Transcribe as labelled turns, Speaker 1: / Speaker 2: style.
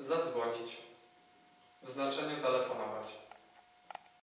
Speaker 1: Zadzwonić. W znaczeniu telefonować.